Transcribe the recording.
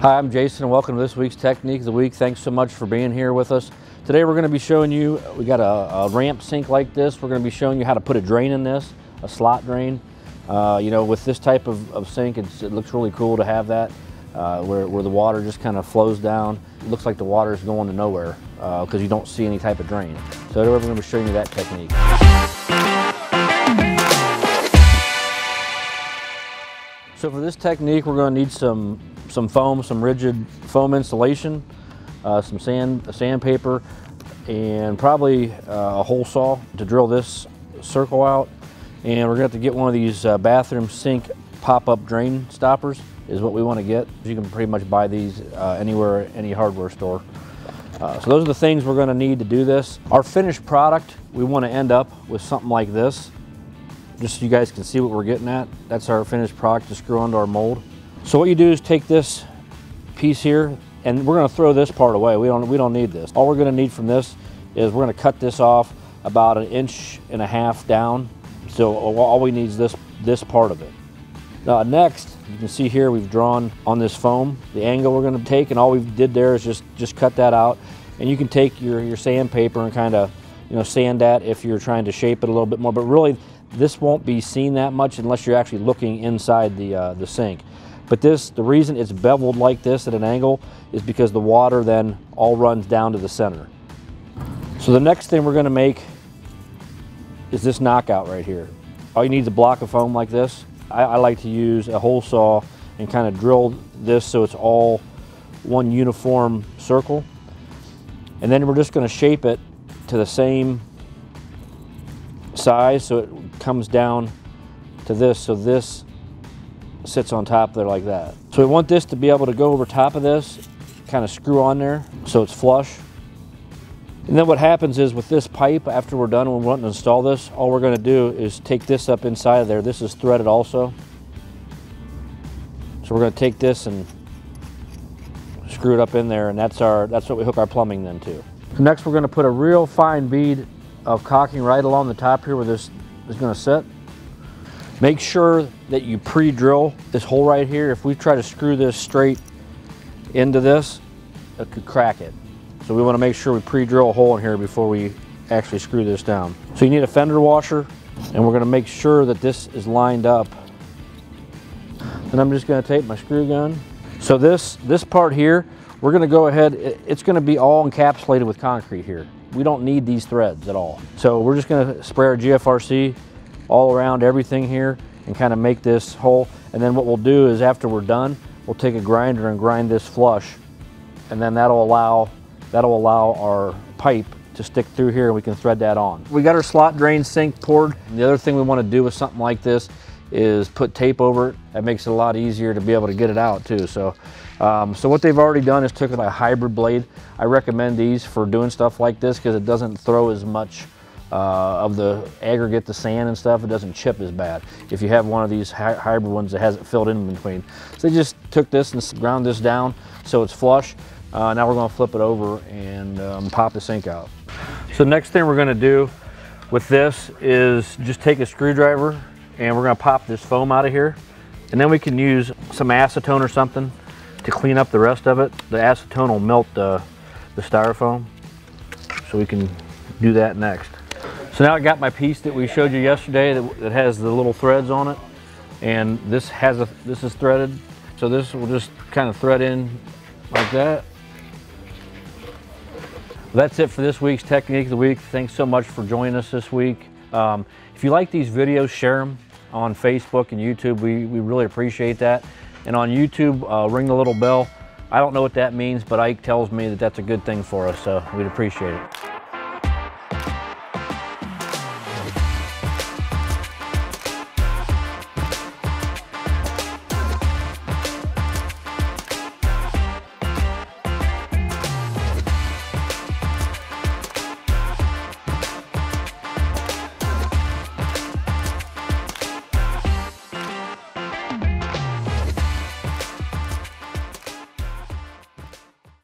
Hi, I'm Jason and welcome to this week's Technique of the Week. Thanks so much for being here with us. Today we're going to be showing you, we got a, a ramp sink like this. We're going to be showing you how to put a drain in this, a slot drain. Uh, you know, with this type of, of sink, it looks really cool to have that, uh, where, where the water just kind of flows down. It looks like the water is going to nowhere because uh, you don't see any type of drain. So today we're going to be showing you that technique. So for this technique, we're going to need some some foam, some rigid foam insulation, uh, some sand, sandpaper, and probably uh, a hole saw to drill this circle out. And we're going to have to get one of these uh, bathroom sink pop-up drain stoppers is what we want to get. You can pretty much buy these uh, anywhere, any hardware store. Uh, so those are the things we're going to need to do this. Our finished product, we want to end up with something like this just so you guys can see what we're getting at. That's our finished product to screw onto our mold. So what you do is take this piece here and we're gonna throw this part away. We don't, we don't need this. All we're gonna need from this is we're gonna cut this off about an inch and a half down. So all we need is this, this part of it. Now next, you can see here we've drawn on this foam the angle we're gonna take and all we did there is just, just cut that out. And you can take your, your sandpaper and kind of you know, sand that if you're trying to shape it a little bit more. But really, this won't be seen that much unless you're actually looking inside the, uh, the sink. But this, the reason it's beveled like this at an angle is because the water then all runs down to the center. So the next thing we're gonna make is this knockout right here. All you need is a block of foam like this. I, I like to use a hole saw and kind of drill this so it's all one uniform circle. And then we're just gonna shape it to the same size so it comes down to this. So this sits on top there like that. So we want this to be able to go over top of this, kind of screw on there so it's flush. And then what happens is with this pipe, after we're done and we want to install this, all we're gonna do is take this up inside of there. This is threaded also. So we're gonna take this and screw it up in there and that's our that's what we hook our plumbing then to. Next we're gonna put a real fine bead of caulking right along the top here where this is gonna sit. Make sure that you pre-drill this hole right here. If we try to screw this straight into this, it could crack it. So we wanna make sure we pre-drill a hole in here before we actually screw this down. So you need a fender washer and we're gonna make sure that this is lined up. And I'm just gonna take my screw gun. So this, this part here, we're gonna go ahead, it's gonna be all encapsulated with concrete here. We don't need these threads at all. So we're just gonna spray our GFRC all around everything here and kind of make this hole. And then what we'll do is after we're done, we'll take a grinder and grind this flush. And then that'll allow, that'll allow our pipe to stick through here and we can thread that on. We got our slot drain sink poured. And the other thing we want to do with something like this is put tape over it. That makes it a lot easier to be able to get it out too. So, um, so what they've already done is took a hybrid blade. I recommend these for doing stuff like this because it doesn't throw as much uh, of the aggregate, the sand and stuff, it doesn't chip as bad. If you have one of these hy hybrid ones that hasn't filled in between. So they just took this and ground this down so it's flush. Uh, now we're gonna flip it over and um, pop the sink out. So next thing we're gonna do with this is just take a screwdriver and we're gonna pop this foam out of here. And then we can use some acetone or something to clean up the rest of it. The acetone will melt the, the styrofoam. So we can do that next. So now I got my piece that we showed you yesterday that, that has the little threads on it. And this has a, this is threaded. So this will just kind of thread in like that. That's it for this week's Technique of the Week. Thanks so much for joining us this week. Um, if you like these videos, share them on Facebook and YouTube. We, we really appreciate that. And on YouTube, uh, ring the little bell. I don't know what that means, but Ike tells me that that's a good thing for us, so we'd appreciate it.